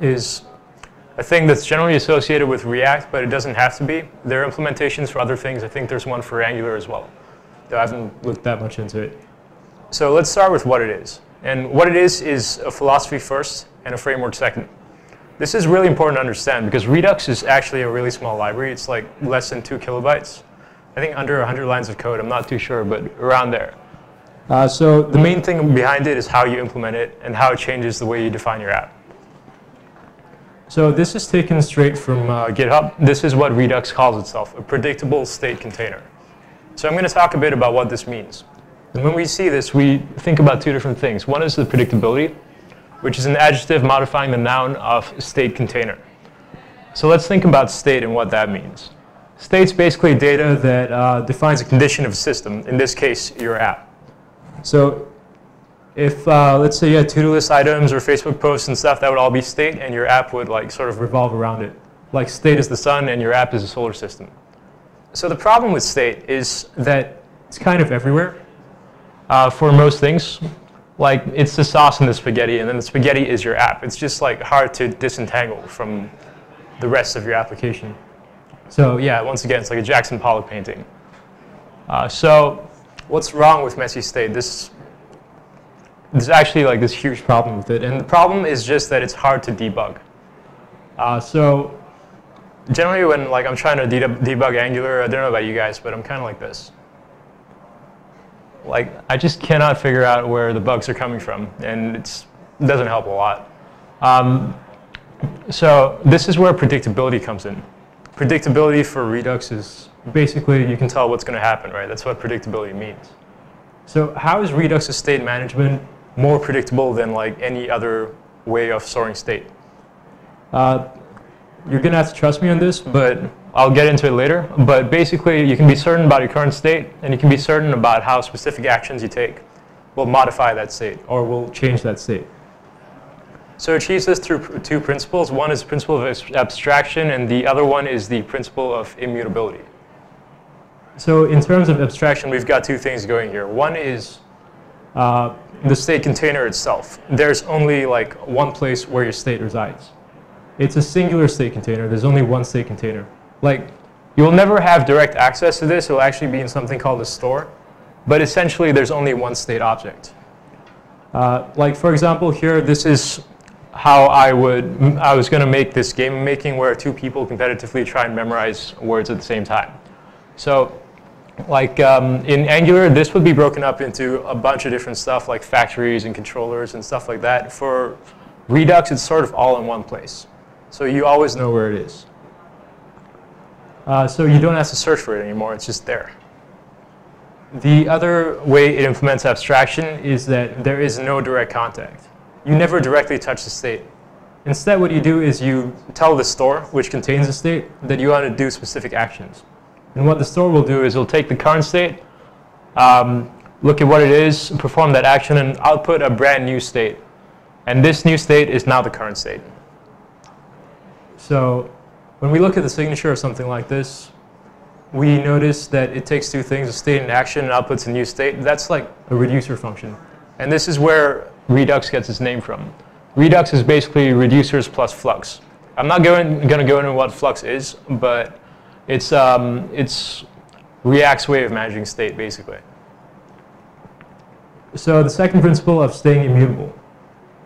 is a thing that's generally associated with React, but it doesn't have to be. There are implementations for other things. I think there's one for Angular as well. Though I haven't looked that much into it. So let's start with what it is. And what it is is a philosophy first and a framework second. This is really important to understand because Redux is actually a really small library. It's like less than two kilobytes. I think under 100 lines of code. I'm not too sure, but around there. Uh, so the main thing behind it is how you implement it and how it changes the way you define your app. So this is taken straight from uh, GitHub. This is what Redux calls itself, a predictable state container. So I'm going to talk a bit about what this means. And when we see this, we think about two different things. One is the predictability, which is an adjective modifying the noun of state container. So let's think about state and what that means. State's basically data that uh, defines a condition of a system, in this case, your app. So if uh, let's say you had to-do list items or Facebook posts and stuff, that would all be state, and your app would like sort of revolve around it. Like state is the sun, and your app is the solar system. So the problem with state is that it's kind of everywhere uh, for most things. Like it's the sauce in the spaghetti, and then the spaghetti is your app. It's just like hard to disentangle from the rest of your application. So yeah, once again, it's like a Jackson Pollock painting. Uh, so what's wrong with messy state? This there's actually like this huge problem with it. And the problem is just that it's hard to debug. Uh, so generally when like I'm trying to de debug Angular, I don't know about you guys, but I'm kind of like this. Like I just cannot figure out where the bugs are coming from, and it doesn't help a lot. Um, so this is where predictability comes in. Predictability for Redux is basically you can tell what's going to happen, right? That's what predictability means. So how is Redux's state management more predictable than like any other way of storing state. Uh, you're gonna have to trust me on this, but I'll get into it later. But basically, you can be certain about your current state, and you can be certain about how specific actions you take will modify that state or will change that state. So it achieves this through two principles. One is the principle of abstraction, and the other one is the principle of immutability. So in terms of abstraction, we've got two things going here. One is uh, the state container itself. There's only like one place where your state resides. It's a singular state container. There's only one state container. Like, you will never have direct access to this. It'll actually be in something called a store. But essentially, there's only one state object. Uh, like, for example, here, this is how I would, I was going to make this game making where two people competitively try and memorize words at the same time. So like um, in Angular, this would be broken up into a bunch of different stuff like factories and controllers and stuff like that. For Redux, it's sort of all in one place. So you always know where it is. Uh, so you don't have to search for it anymore, it's just there. The other way it implements abstraction is that there is no direct contact. You never directly touch the state. Instead, what you do is you tell the store, which contains the state, that you want to do specific actions. And what the store will do is it'll take the current state, um, look at what it is, perform that action, and output a brand new state. And this new state is now the current state. So when we look at the signature of something like this, we notice that it takes two things, a state and action, and outputs a new state. That's like a reducer function. And this is where Redux gets its name from. Redux is basically reducers plus flux. I'm not going, going to go into what flux is, but it's, um, it's React's way of managing state, basically. So the second principle of staying immutable.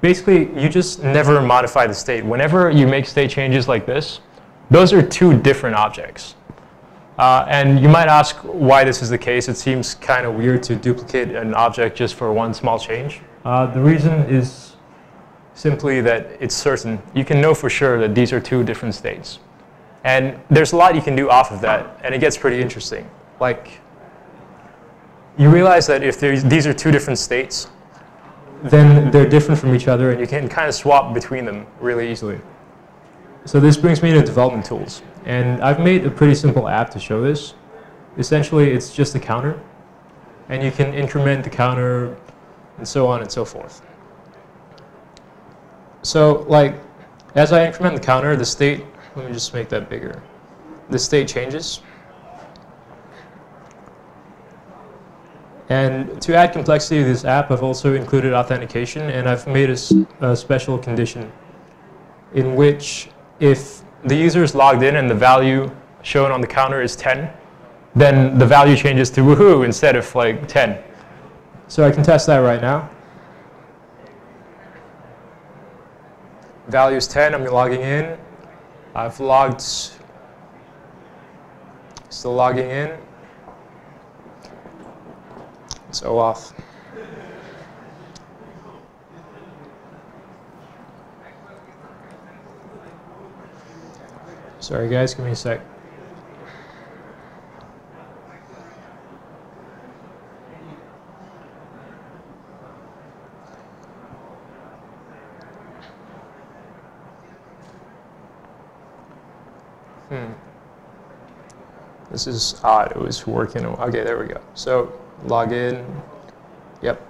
Basically, you just never modify the state. Whenever you make state changes like this, those are two different objects. Uh, and you might ask why this is the case. It seems kind of weird to duplicate an object just for one small change. Uh, the reason is simply that it's certain. You can know for sure that these are two different states. And there's a lot you can do off of that, and it gets pretty interesting. Like, you realize that if these are two different states, then they're different from each other, and you can kind of swap between them really easily. So this brings me to development tools. And I've made a pretty simple app to show this. Essentially, it's just a counter, and you can increment the counter, and so on and so forth. So, like, as I increment the counter, the state let me just make that bigger. The state changes. And to add complexity to this app, I've also included authentication, and I've made a, a special condition. in which if the user is logged in and the value shown on the counter is 10, then the value changes to woohoo instead of like 10. So I can test that right now. Value is 10, I'm logging in. I've logged, still logging in. So off. Sorry guys, give me a sec. Hmm. This is odd. It was working. Okay, there we go. So log in. Yep.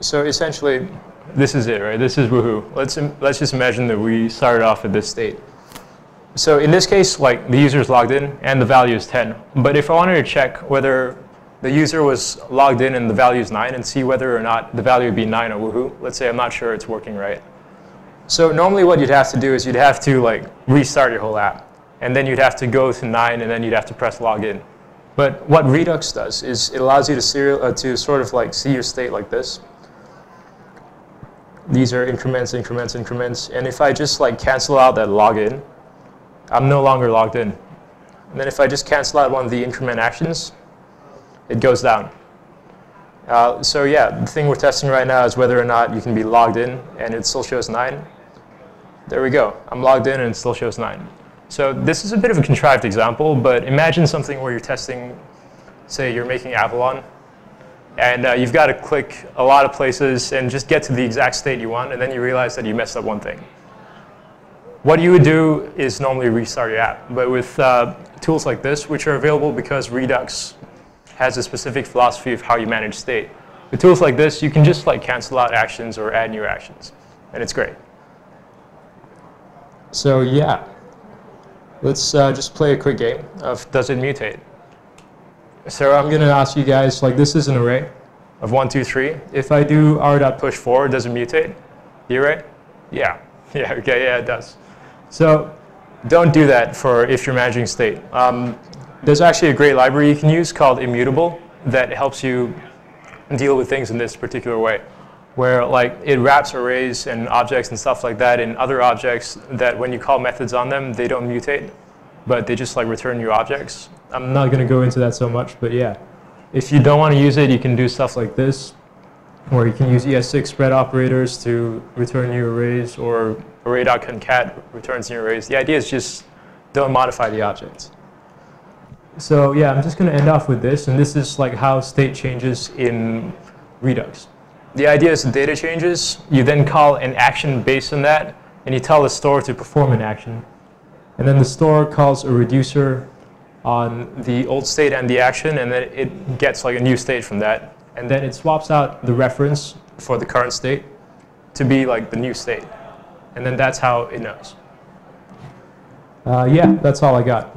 So essentially, this is it, right? This is Woohoo. Let's, let's just imagine that we started off at this state. So in this case, like the user is logged in and the value is 10. But if I wanted to check whether the user was logged in and the value is 9 and see whether or not the value would be 9 or Woohoo, let's say I'm not sure it's working right. So normally what you'd have to do is you'd have to like restart your whole app. And then you'd have to go to 9 and then you'd have to press login. But what Redux does is it allows you to, serial, uh, to sort of like see your state like this. These are increments, increments, increments. And if I just like cancel out that login, I'm no longer logged in. And then if I just cancel out one of the increment actions, it goes down. Uh, so yeah, the thing we're testing right now is whether or not you can be logged in and it still shows 9. There we go. I'm logged in and it still shows 9. So this is a bit of a contrived example, but imagine something where you're testing, say you're making Avalon, and uh, you've got to click a lot of places and just get to the exact state you want, and then you realize that you messed up one thing. What you would do is normally restart your app, but with uh, tools like this, which are available because Redux has a specific philosophy of how you manage state. With tools like this, you can just like cancel out actions or add new actions, and it's great. So yeah, let's uh, just play a quick game of does it mutate. So I'm going to ask you guys, like this is an array of 1, 2, 3. If I do r.push4, does it mutate the array? Yeah. Yeah, okay, yeah, it does. So don't do that for if you're managing state. Um, there's actually a great library you can use called Immutable that helps you deal with things in this particular way where like it wraps arrays and objects and stuff like that in other objects that when you call methods on them, they don't mutate, but they just like return new objects. I'm not going to go into that so much, but yeah. If you don't want to use it, you can do stuff like this, where you can use ES6 spread operators to return new arrays, or array.concat returns new arrays. The idea is just don't modify the objects. So yeah, I'm just going to end off with this, and this is like how state changes in Redux. The idea is the data changes. You then call an action based on that, and you tell the store to perform an action. And then the store calls a reducer on the old state and the action, and then it gets like a new state from that. And then it swaps out the reference for the current state to be like the new state. And then that's how it knows. Uh, yeah, that's all I got.